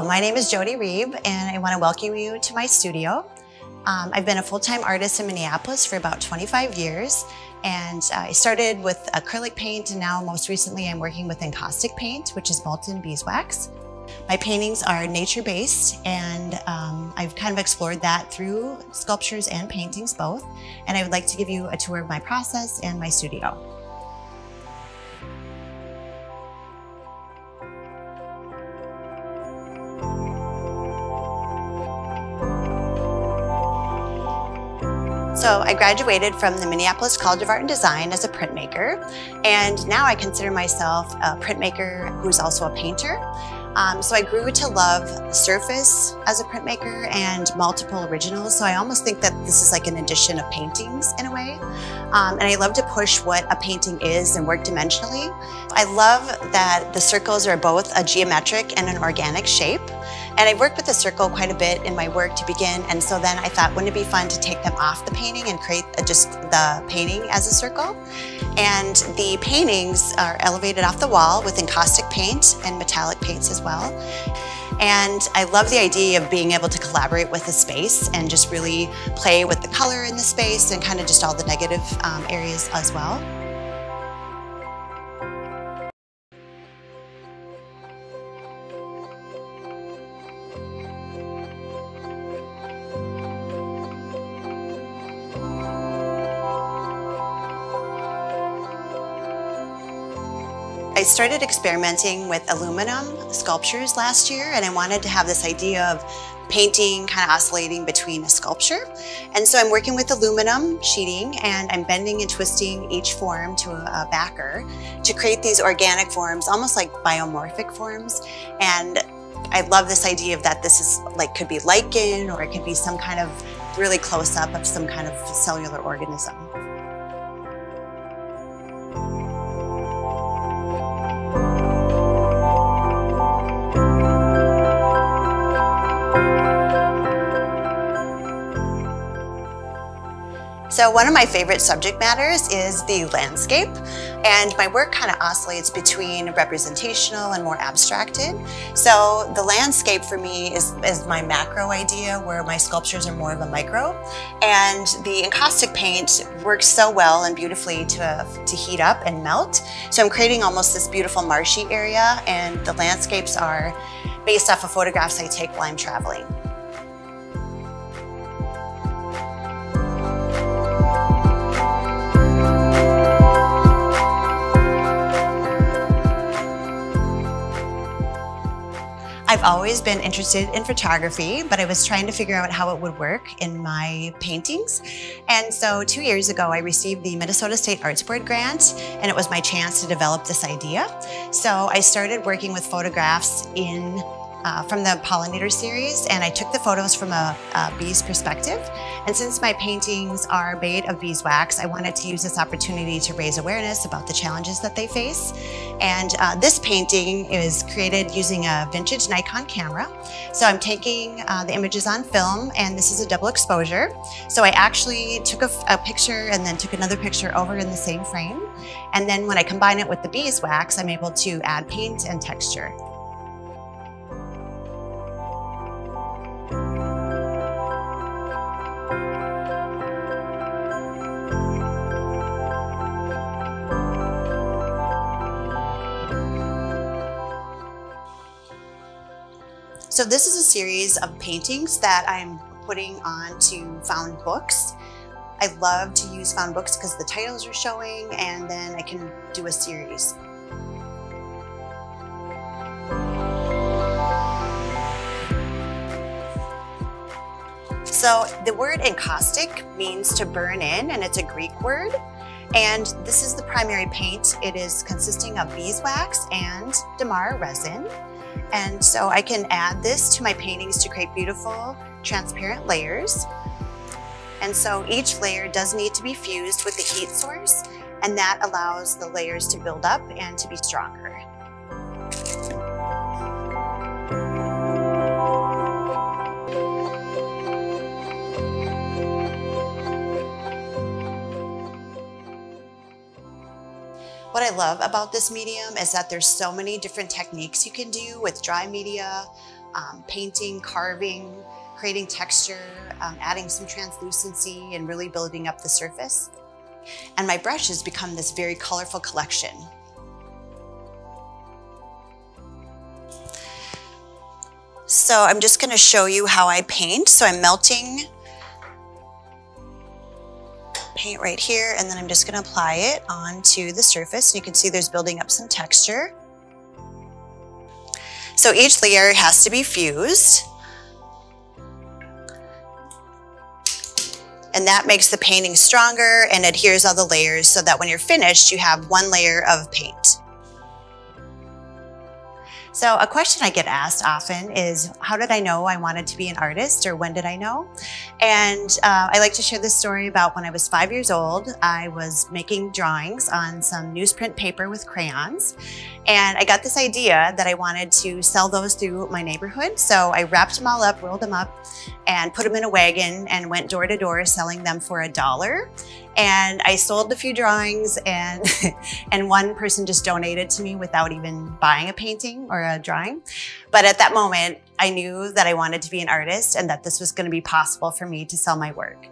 My name is Jodi Reeb, and I want to welcome you to my studio. Um, I've been a full-time artist in Minneapolis for about 25 years, and I started with acrylic paint, and now most recently I'm working with encaustic paint, which is molten beeswax. My paintings are nature-based, and um, I've kind of explored that through sculptures and paintings both, and I would like to give you a tour of my process and my studio. So I graduated from the Minneapolis College of Art and Design as a printmaker, and now I consider myself a printmaker who's also a painter. Um, so I grew to love surface as a printmaker and multiple originals. So I almost think that this is like an addition of paintings in a way. Um, and I love to push what a painting is and work dimensionally. I love that the circles are both a geometric and an organic shape. And I've worked with the circle quite a bit in my work to begin. And so then I thought, wouldn't it be fun to take them off the painting and create just the painting as a circle? And the paintings are elevated off the wall with encaustic paint and metallic paints as well. And I love the idea of being able to collaborate with the space and just really play with the color in the space and kind of just all the negative um, areas as well. I started experimenting with aluminum sculptures last year and I wanted to have this idea of painting kind of oscillating between a sculpture. And so I'm working with aluminum sheeting and I'm bending and twisting each form to a, backer to create these organic forms, almost like biomorphic forms. And I love this idea of that this is like could be lichen or it could be some kind of really close up of some kind of cellular organism. So one of my favorite subject matters is the landscape and my work kind of oscillates between representational and more abstracted. So the landscape for me is, is my macro idea where my sculptures are more of a micro and the encaustic paint works so well and beautifully to, to heat up and melt. So I'm creating almost this beautiful marshy area and the landscapes are based off of photographs I take while I'm traveling. I've always been interested in photography, but I was trying to figure out how it would work in my paintings. And so two years ago, I received the Minnesota State Arts Board grant, and it was my chance to develop this idea. So I started working with photographs in uh, from the pollinator series and I took the photos from a, a, bee's perspective. And since my paintings are made of beeswax, I wanted to use this opportunity to raise awareness about the challenges that they face. And uh, this painting is created using a vintage Nikon camera. So I'm taking uh, the images on film and this is a double exposure. So I actually took a, a picture and then took another picture over in the same frame. And then when I combine it with the beeswax, I'm able to add paint and texture. So this is a series of paintings that I'm putting on to found books. I love to use found books because the titles are showing and then I can do a series. So the word encaustic means to burn in and it's a Greek word. And this is the primary paint. It is consisting of beeswax and Damar resin. And so I can add this to my paintings to create beautiful transparent layers. And so each layer does need to be fused with the heat source and that allows the layers to build up and to be stronger. What I love about this medium is that there's so many different techniques you can do with dry media, um, painting, carving, creating texture, um, adding some translucency and really building up the surface. And my brushes become this very colorful collection. So I'm just gonna show you how I paint. So I'm melting paint right here and then I'm just gonna apply it onto the surface. You can see there's building up some texture. So each layer has to be fused. And that makes the painting stronger and adheres all the layers so that when you're finished, you have one layer of paint. So a question I get asked often is, how did I know I wanted to be an artist or when did I know? And uh, I like to share this story about when I was five years old, I was making drawings on some newsprint paper with crayons. And I got this idea that I wanted to sell those through my neighborhood. So I wrapped them all up, rolled them up, and put them in a wagon and went door to door selling them for a dollar. And I sold a few drawings and, and one person just donated to me without even buying a painting or a drawing. But at that moment, I knew that I wanted to be an artist and that this was gonna be possible for me to sell my work.